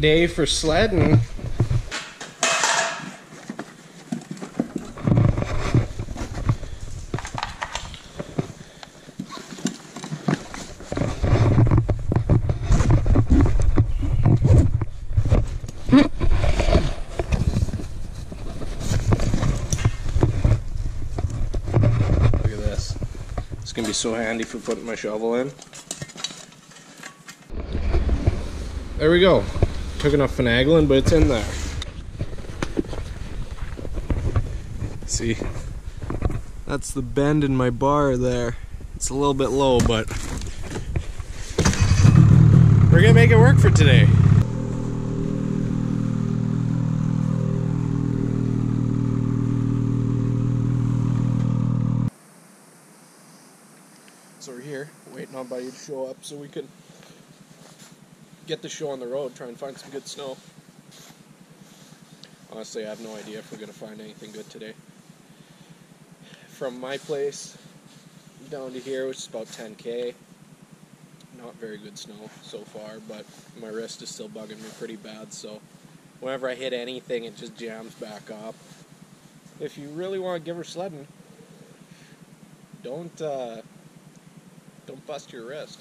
day for sledding. Look at this. It's gonna be so handy for putting my shovel in. There we go. Took enough finagling, but it's in there. See, that's the bend in my bar there. It's a little bit low, but we're gonna make it work for today. So we're here, waiting on Buddy to show up so we can get the show on the road, try and find some good snow. Honestly, I have no idea if we're going to find anything good today. From my place down to here, which is about 10k, not very good snow so far, but my wrist is still bugging me pretty bad, so whenever I hit anything, it just jams back up. If you really want to give her sledding, don't uh, don't bust your wrist.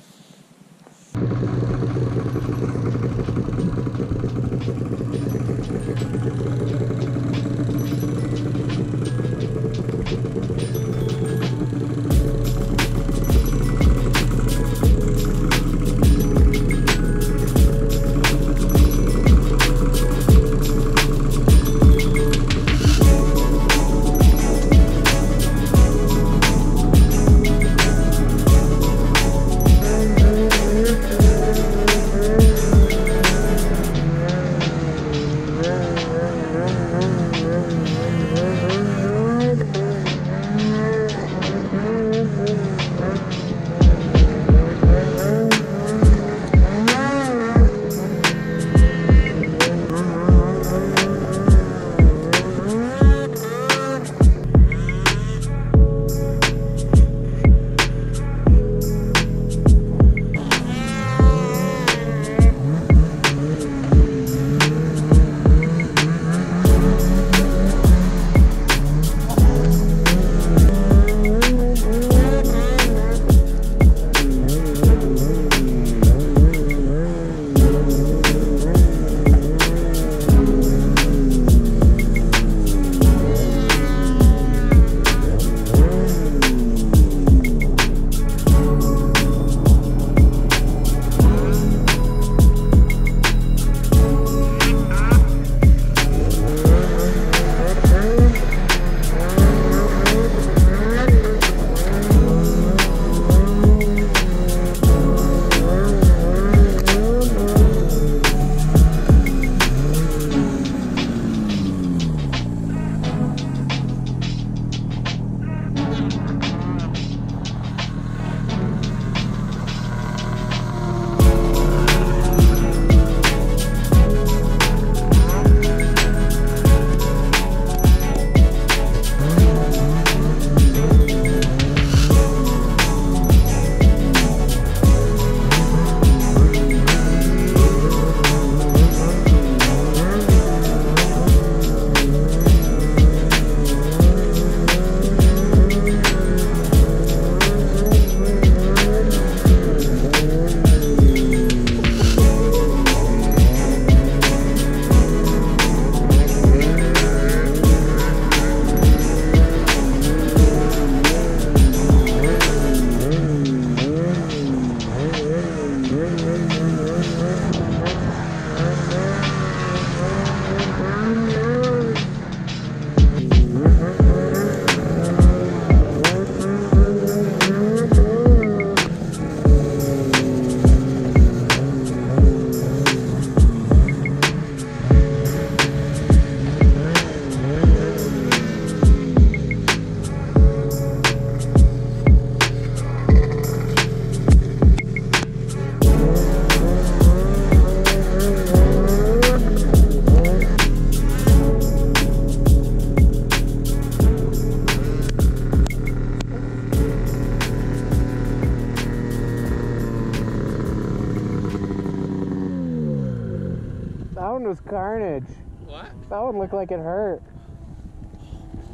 Was carnage. What? That one looked like it hurt.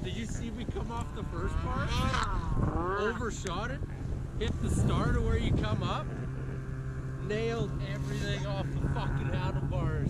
Did you see me come off the first part? Overshot it, hit the start of where you come up, nailed everything off the fucking handlebars.